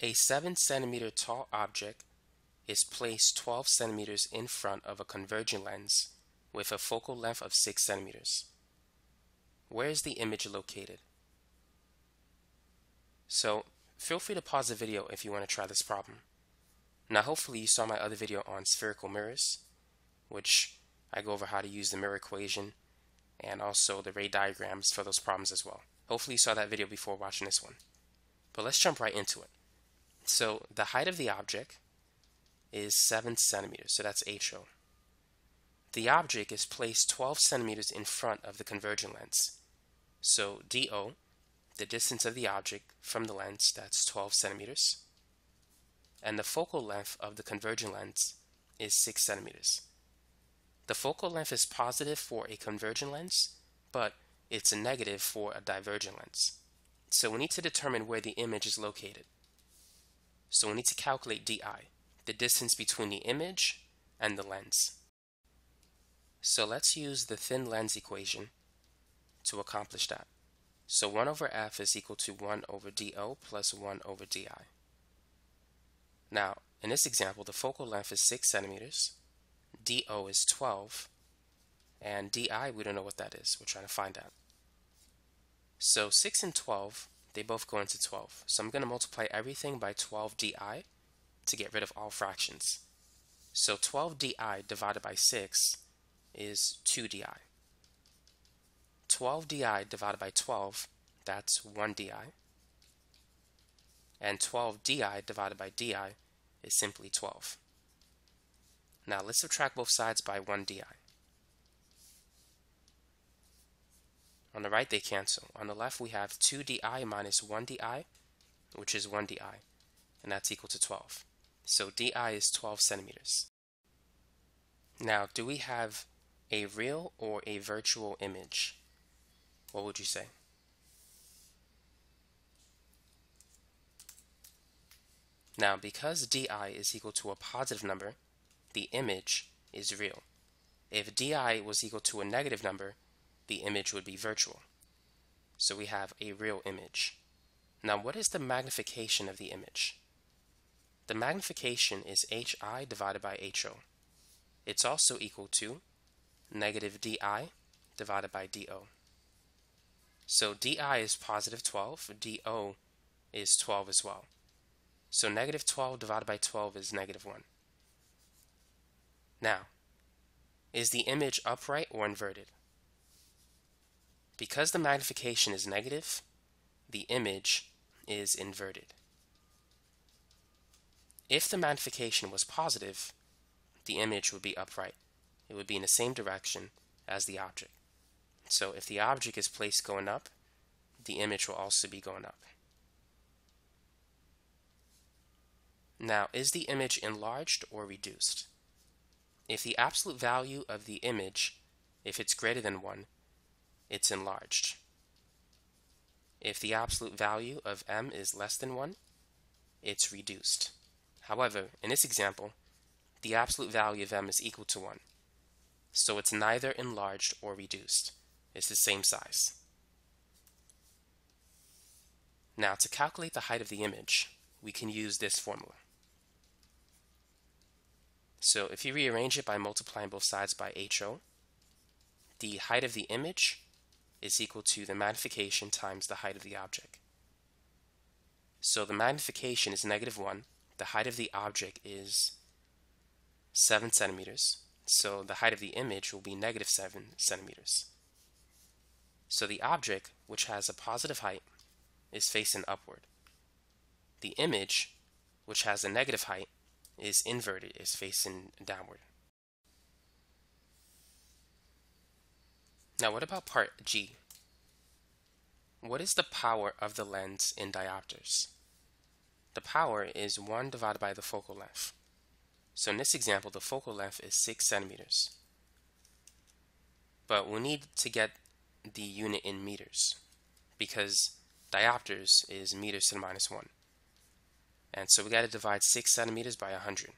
A 7 centimeter tall object is placed 12 centimeters in front of a converging lens with a focal length of 6 centimeters. Where is the image located? So feel free to pause the video if you want to try this problem. Now hopefully you saw my other video on spherical mirrors, which I go over how to use the mirror equation and also the ray diagrams for those problems as well. Hopefully you saw that video before watching this one. But let's jump right into it. So the height of the object is 7 centimeters, so that's HO. The object is placed 12 centimeters in front of the converging lens. So DO, the distance of the object from the lens, that's 12 centimeters. And the focal length of the converging lens is 6 centimeters. The focal length is positive for a convergent lens, but it's a negative for a divergent lens. So we need to determine where the image is located. So we need to calculate di, the distance between the image and the lens. So let's use the thin lens equation to accomplish that. So 1 over f is equal to 1 over do plus 1 over di. Now, in this example, the focal length is 6 centimeters, do is 12, and di, we don't know what that is. We're trying to find out. So 6 and 12 they both go into 12. So I'm going to multiply everything by 12 di to get rid of all fractions. So 12 di divided by 6 is 2 di. 12 di divided by 12, that's 1 di. And 12 di divided by di is simply 12. Now let's subtract both sides by 1 di. On the right, they cancel. On the left, we have 2 di minus 1 di, which is 1 di, and that's equal to 12. So di is 12 centimeters. Now, do we have a real or a virtual image? What would you say? Now, because di is equal to a positive number, the image is real. If di was equal to a negative number, the image would be virtual. So we have a real image. Now what is the magnification of the image? The magnification is hi divided by ho. It's also equal to negative di divided by do. So di is positive 12, do is 12 as well. So negative 12 divided by 12 is negative 1. Now, is the image upright or inverted? Because the magnification is negative, the image is inverted. If the magnification was positive, the image would be upright. It would be in the same direction as the object. So if the object is placed going up, the image will also be going up. Now, is the image enlarged or reduced? If the absolute value of the image, if it's greater than 1, it's enlarged. If the absolute value of m is less than 1, it's reduced. However, in this example, the absolute value of m is equal to 1. So it's neither enlarged or reduced. It's the same size. Now to calculate the height of the image, we can use this formula. So if you rearrange it by multiplying both sides by HO, the height of the image is equal to the magnification times the height of the object. So the magnification is negative 1. The height of the object is 7 centimeters. So the height of the image will be negative 7 centimeters. So the object, which has a positive height, is facing upward. The image, which has a negative height, is inverted, is facing downward. Now what about part G? What is the power of the lens in diopters? The power is 1 divided by the focal length. So in this example, the focal length is 6 centimeters. But we need to get the unit in meters because diopters is meters to the minus 1. And so we got to divide 6 centimeters by 100.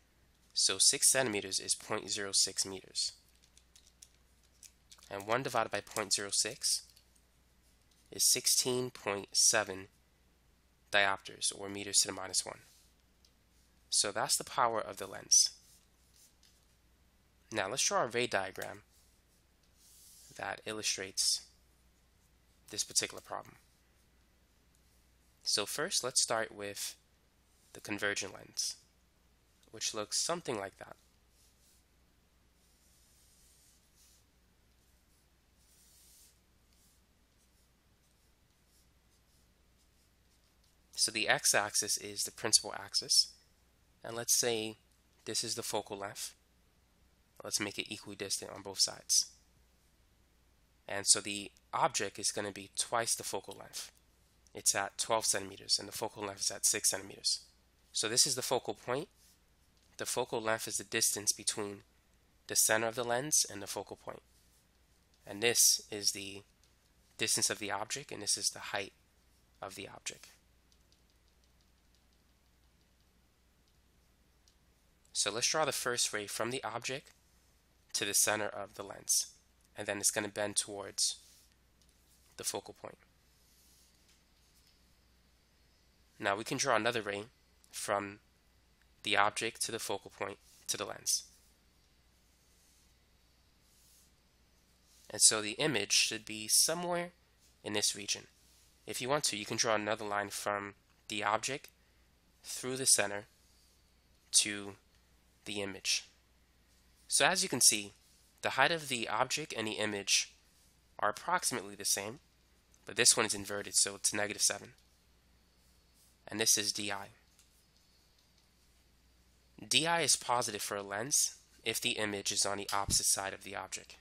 So 6 centimeters is 0.06 meters and 1 divided by 0.06 is 16.7 diopters or meters to the minus 1. So that's the power of the lens. Now let's draw a ray diagram that illustrates this particular problem. So first let's start with the convergent lens, which looks something like that. So the x-axis is the principal axis. And let's say this is the focal length. Let's make it equidistant on both sides. And so the object is going to be twice the focal length. It's at 12 centimeters and the focal length is at 6 centimeters. So this is the focal point. The focal length is the distance between the center of the lens and the focal point. And this is the distance of the object and this is the height of the object. So let's draw the first ray from the object to the center of the lens. And then it's going to bend towards the focal point. Now we can draw another ray from the object to the focal point to the lens. And so the image should be somewhere in this region. If you want to, you can draw another line from the object through the center to the image. So as you can see, the height of the object and the image are approximately the same, but this one is inverted, so it's negative 7. And this is di. di is positive for a lens if the image is on the opposite side of the object.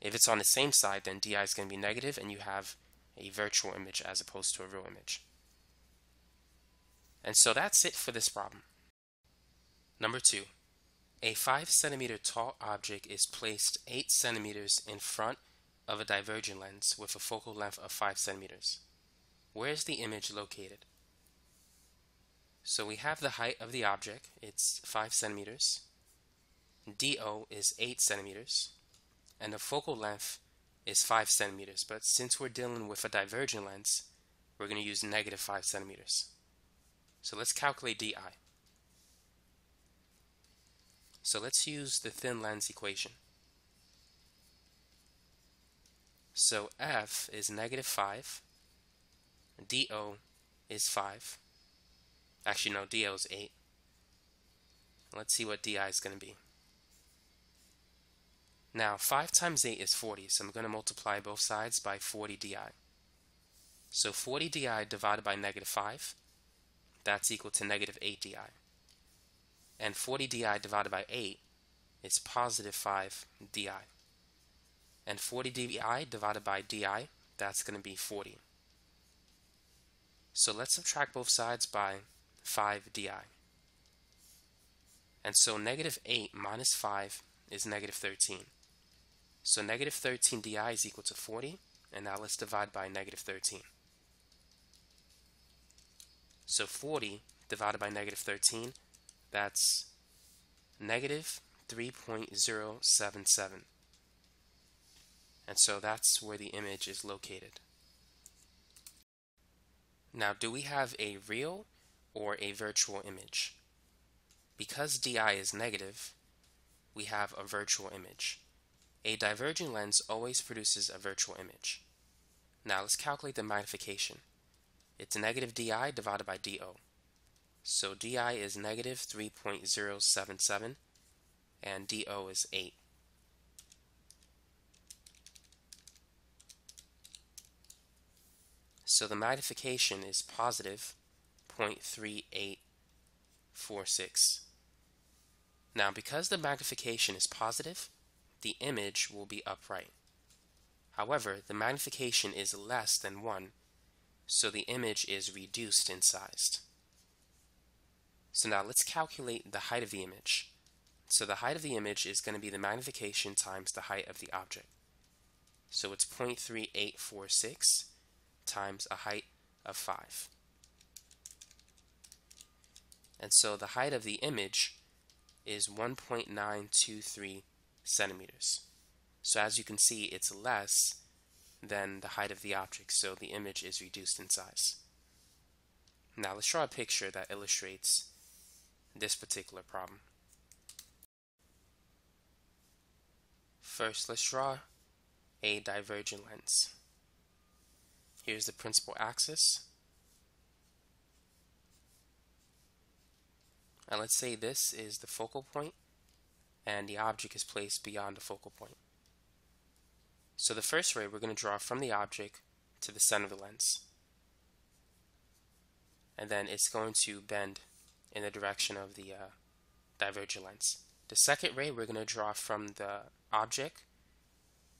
If it's on the same side, then di is going to be negative and you have a virtual image as opposed to a real image. And so that's it for this problem. Number two, a 5 centimeter tall object is placed 8 centimeters in front of a divergent lens with a focal length of 5 centimeters. Where is the image located? So we have the height of the object, it's 5 centimeters. DO is 8 centimeters. And the focal length is 5 centimeters. But since we're dealing with a divergent lens, we're going to use negative 5 centimeters. So let's calculate DI. So let's use the thin lens equation. So F is negative 5, DO is 5. Actually, no, DO is 8. Let's see what DI is going to be. Now, 5 times 8 is 40, so I'm going to multiply both sides by 40 di. So 40 di divided by negative 5, that's equal to negative 8 di and 40 di divided by 8 is positive 5 di. And 40 di divided by di, that's going to be 40. So let's subtract both sides by 5 di. And so negative 8 minus 5 is negative 13. So negative 13 di is equal to 40. And now let's divide by negative 13. So 40 divided by negative 13 that's negative 3.077. And so that's where the image is located. Now, do we have a real or a virtual image? Because di is negative, we have a virtual image. A diverging lens always produces a virtual image. Now let's calculate the magnification. It's negative di divided by do. So di is negative 3.077 and do is 8. So the magnification is positive 0.3846. Now because the magnification is positive, the image will be upright. However, the magnification is less than 1, so the image is reduced in size. So now let's calculate the height of the image. So the height of the image is going to be the magnification times the height of the object. So it's 0.3846 times a height of 5. And so the height of the image is 1.923 centimeters. So as you can see, it's less than the height of the object, so the image is reduced in size. Now let's draw a picture that illustrates this particular problem. First, let's draw a divergent lens. Here's the principal axis. And let's say this is the focal point and the object is placed beyond the focal point. So the first ray we're going to draw from the object to the center of the lens. And then it's going to bend in the direction of the uh, divergent lens. The second ray we're going to draw from the object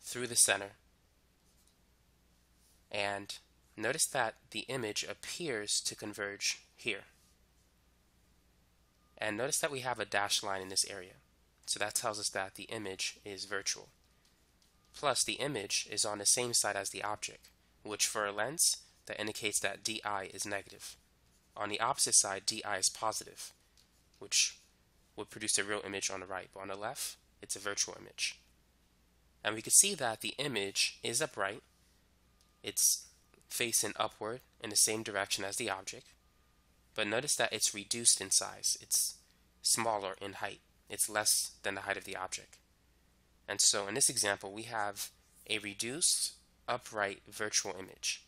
through the center. And notice that the image appears to converge here. And notice that we have a dashed line in this area. So that tells us that the image is virtual. Plus, the image is on the same side as the object, which for a lens, that indicates that di is negative. On the opposite side, di is positive, which would produce a real image on the right, but on the left, it's a virtual image. And we can see that the image is upright, it's facing upward in the same direction as the object, but notice that it's reduced in size, it's smaller in height, it's less than the height of the object. And so in this example, we have a reduced upright virtual image.